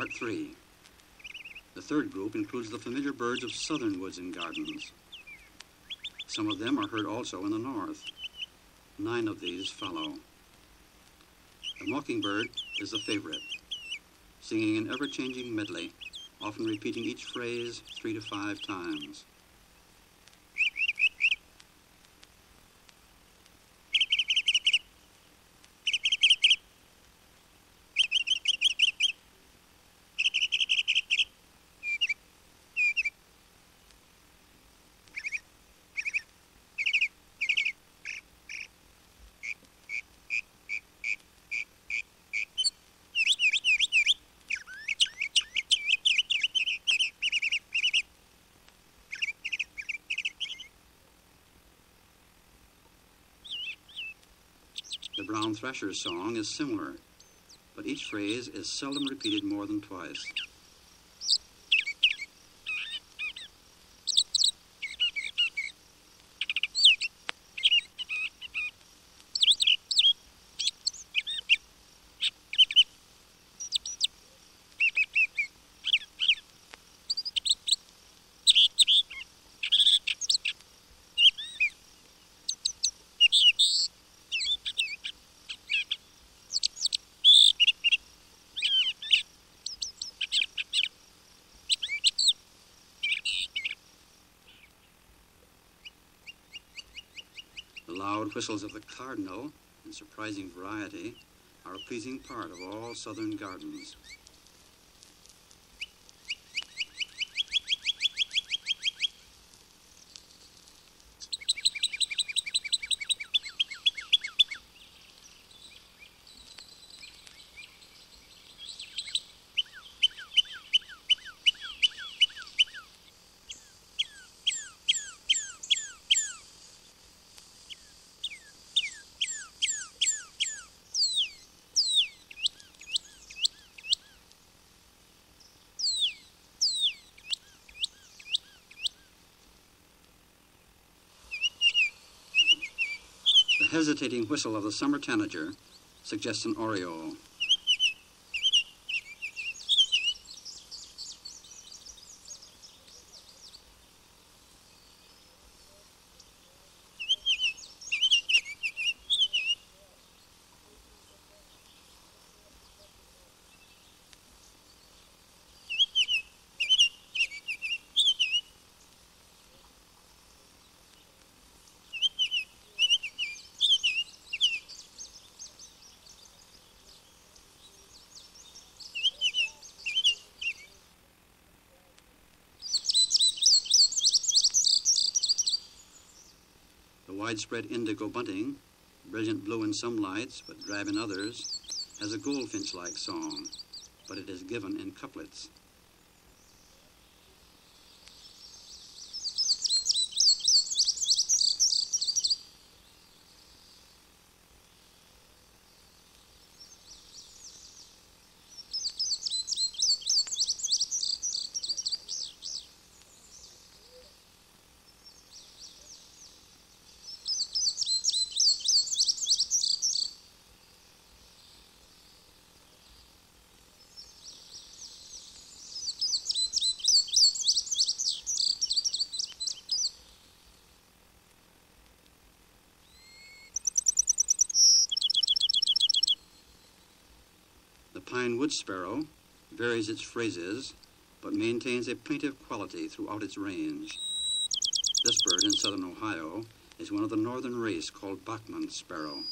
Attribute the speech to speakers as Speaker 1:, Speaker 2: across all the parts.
Speaker 1: Part 3. The third group includes the familiar birds of southern woods and gardens. Some of them are heard also in the north. Nine of these follow. The mockingbird is the favorite, singing an ever changing medley, often repeating each phrase three to five times. Brown thrasher's song is similar, but each phrase is seldom repeated more than twice. Loud whistles of the cardinal, in surprising variety, are a pleasing part of all southern gardens. Hesitating whistle of the summer tanager suggests an oriole. Widespread indigo bunting, brilliant blue in some lights but drab in others, has a goldfinch like song, but it is given in couplets. Pine wood sparrow varies its phrases, but maintains a plaintive quality throughout its range. This bird in southern Ohio is one of the northern race called Bachman sparrow.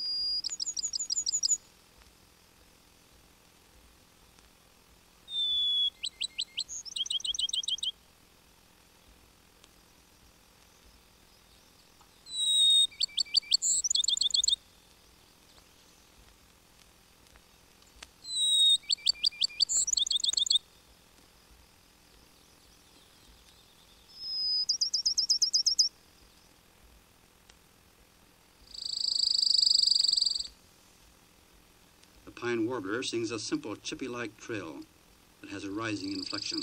Speaker 1: Pine warbler sings a simple chippy-like trill that has a rising inflection.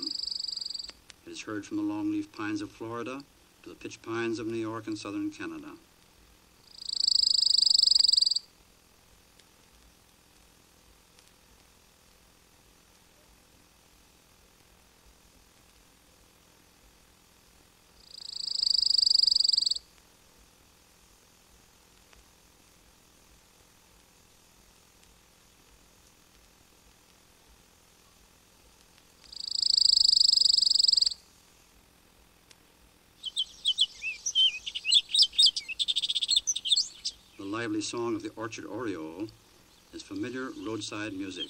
Speaker 1: It is heard from the longleaf pines of Florida to the pitch pines of New York and southern Canada. Lively song of the orchard oriole is familiar roadside music.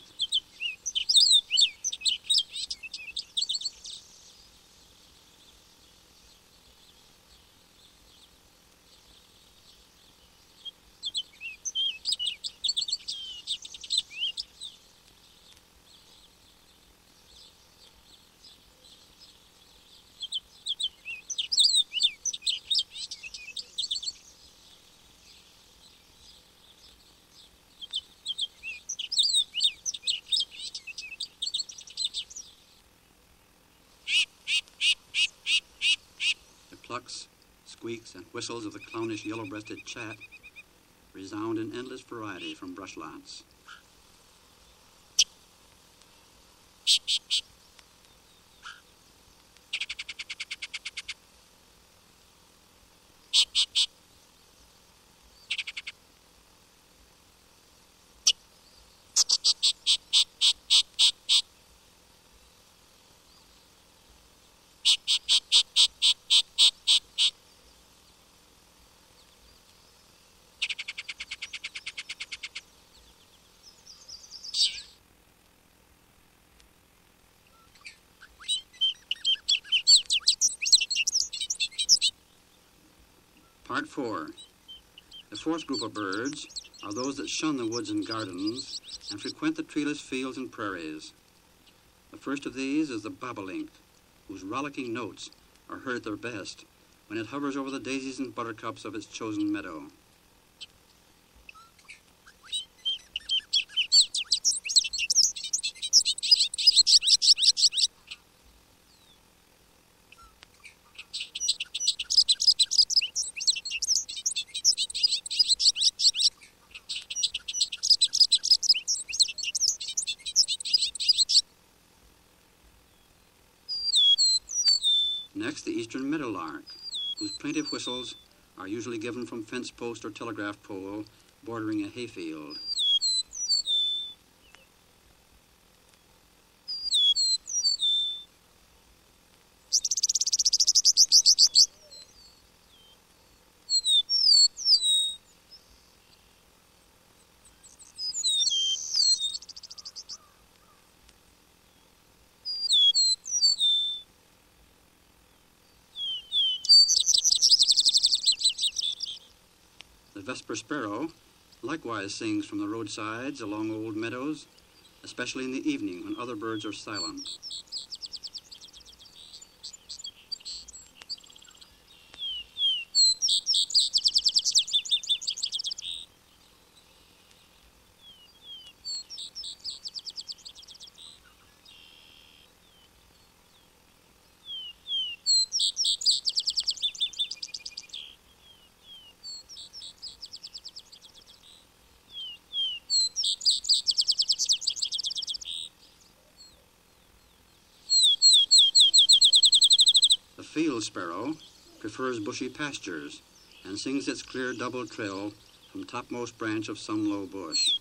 Speaker 1: The clucks, squeaks, and whistles of the clownish yellow-breasted chat resound in endless variety from brush 4. The fourth group of birds are those that shun the woods and gardens and frequent the treeless fields and prairies. The first of these is the bobolink, whose rollicking notes are heard at their best when it hovers over the daisies and buttercups of its chosen meadow. Next, the eastern meadowlark, whose plaintive whistles are usually given from fence post or telegraph pole bordering a hayfield. Vesper sparrow likewise sings from the roadsides along old meadows, especially in the evening when other birds are silent. Field sparrow prefers bushy pastures and sings its clear double trill from topmost branch of some low bush.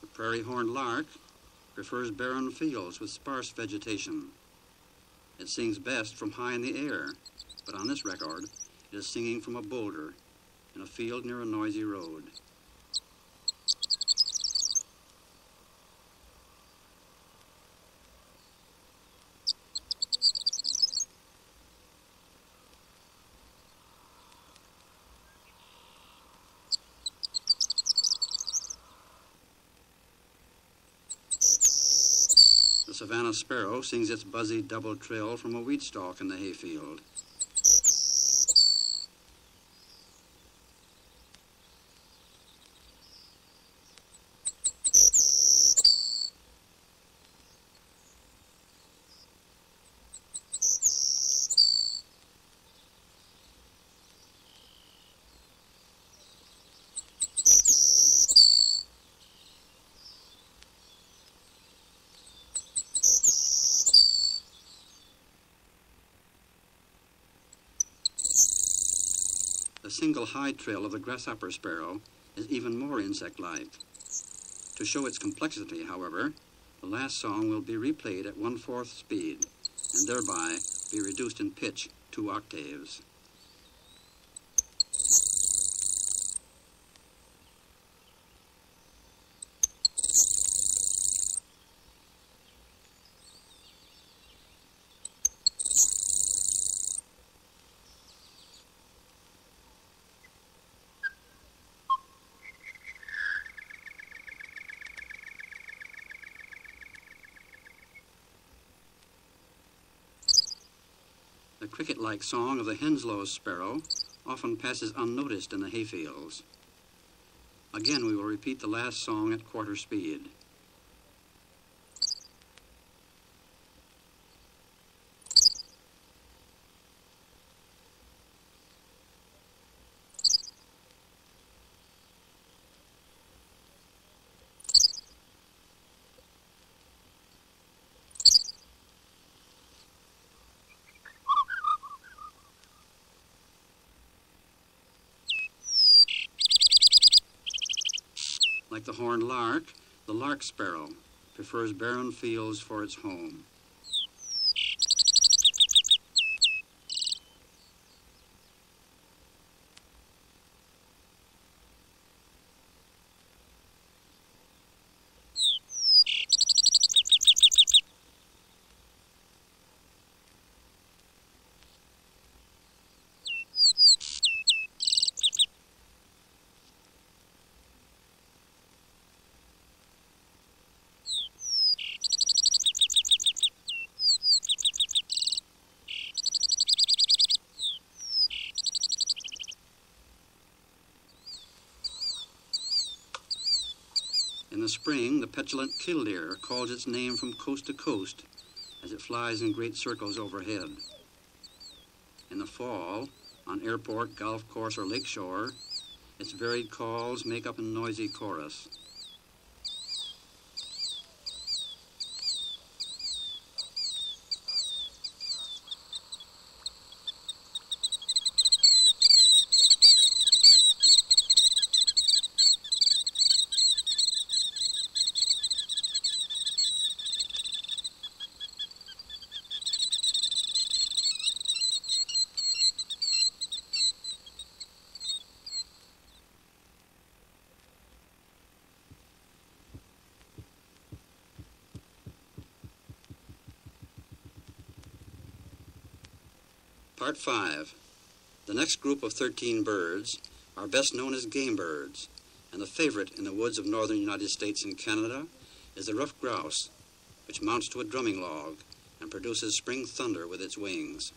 Speaker 1: The prairie horned lark prefers barren fields with sparse vegetation. It sings best from high in the air, but on this record, it is singing from a boulder in a field near a noisy road. The Savannah sparrow sings its buzzy double trill from a wheat stalk in the hayfield. Single high trill of the grasshopper sparrow is even more insect-like. To show its complexity, however, the last song will be replayed at one-fourth speed and thereby be reduced in pitch two octaves. Cricket-like song of the Henslow's sparrow often passes unnoticed in the hayfields. Again, we will repeat the last song at quarter speed. Like the horned lark, the lark sparrow prefers barren fields for its home. In the spring, the petulant killdeer calls its name from coast to coast as it flies in great circles overhead. In the fall, on airport, golf course, or lakeshore, its varied calls make up a noisy chorus. Part 5. The next group of 13 birds are best known as game birds, and the favorite in the woods of northern United States and Canada is the ruffed grouse, which mounts to a drumming log and produces spring thunder with its wings.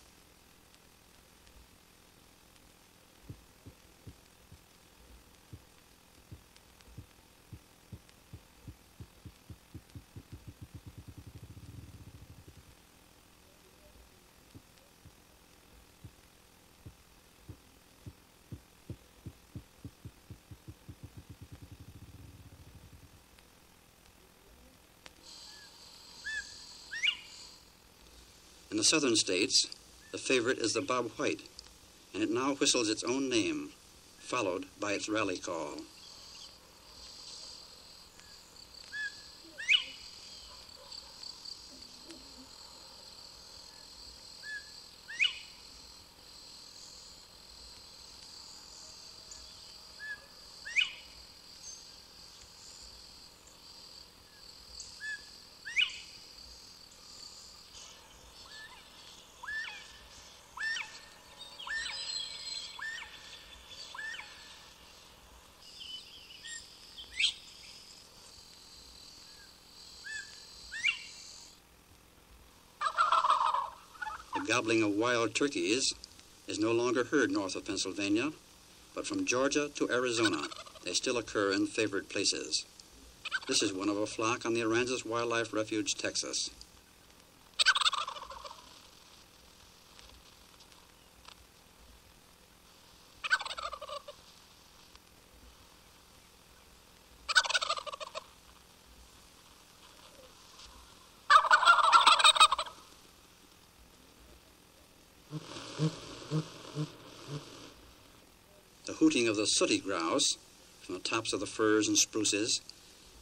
Speaker 1: In the southern states, the favorite is the bob white, and it now whistles its own name, followed by its rally call. Gobbling of wild turkeys is no longer heard north of Pennsylvania, but from Georgia to Arizona, they still occur in favored places. This is one of a flock on the Aransas Wildlife Refuge, Texas. The hooting of the sooty grouse from the tops of the firs and spruces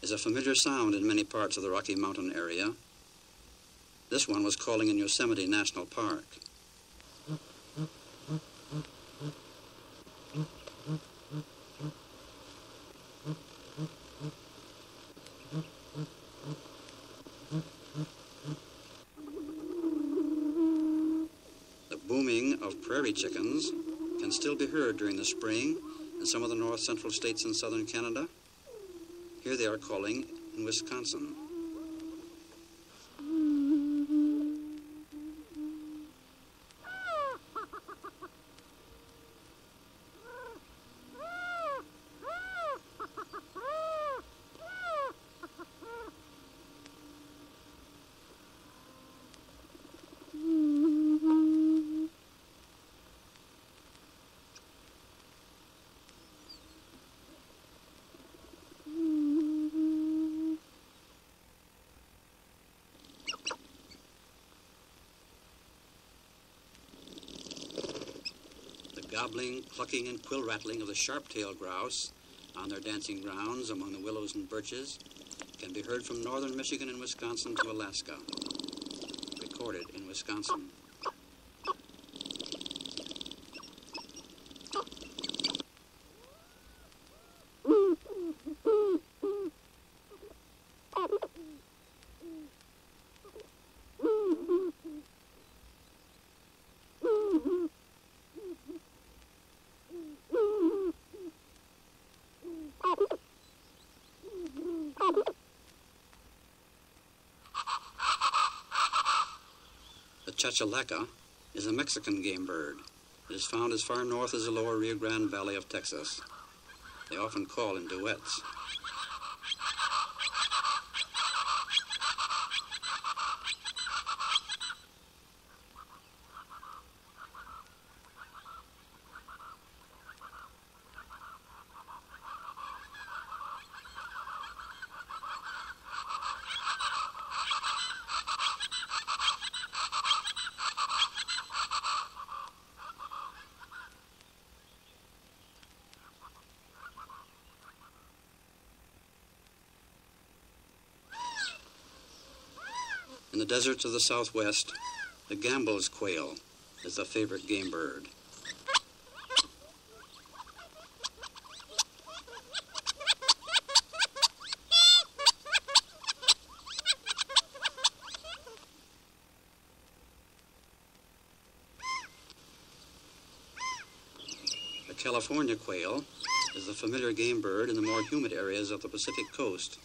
Speaker 1: is a familiar sound in many parts of the Rocky Mountain area. This one was calling in Yosemite National Park. Mm-hmm. Booming of prairie chickens can still be heard during the spring in some of the north central states in southern Canada. Here they are calling in Wisconsin. Gobbling, clucking, and quill rattling of the sharp-tailed grouse on their dancing grounds among the willows and birches can be heard from northern Michigan and Wisconsin to Alaska. Recorded in Wisconsin. The chachalaca is a Mexican game bird. It is found as far north as the lower Rio Grande Valley of Texas. They often call in duets. Deserts of the southwest, the Gambel's quail is the favorite game bird. The California quail is the familiar game bird in the more humid areas of the Pacific coast.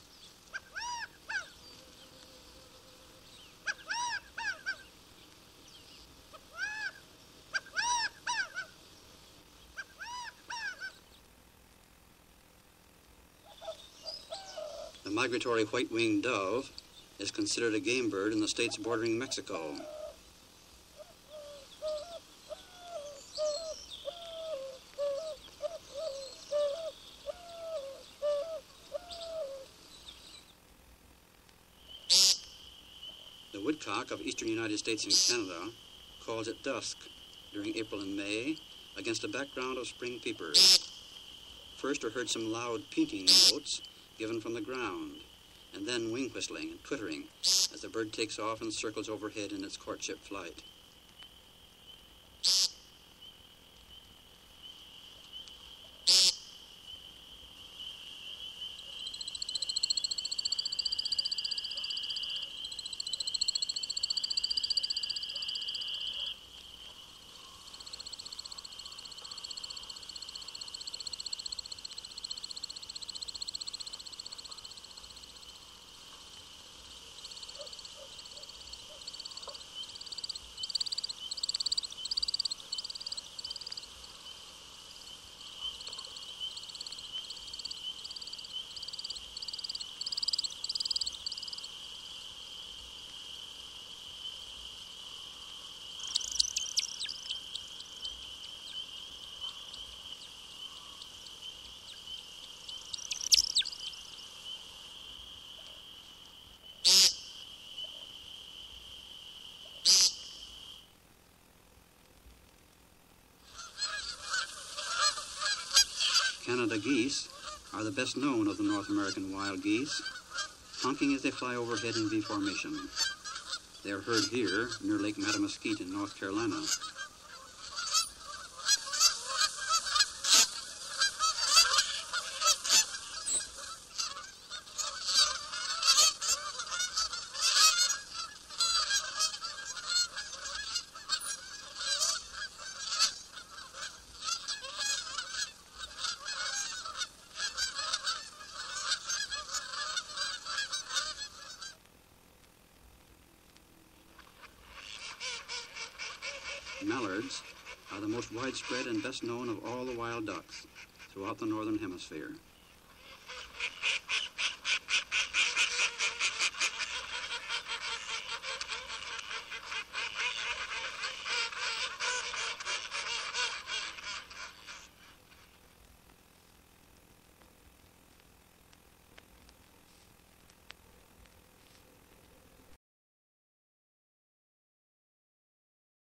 Speaker 1: The migratory white-winged dove is considered a game bird in the states bordering Mexico. The woodcock of eastern United States and Canada calls at dusk during April and May against a background of spring peepers. First are heard some loud peeping notes given from the ground, and then wing whistling and twittering as the bird takes off and circles overhead in its courtship flight. Canada geese are the best known of the North American wild geese, honking as they fly overhead in V formation. They are heard here near Lake Mattamuskeet in North Carolina. Mallards are the most widespread and best known of all the wild ducks throughout the northern hemisphere.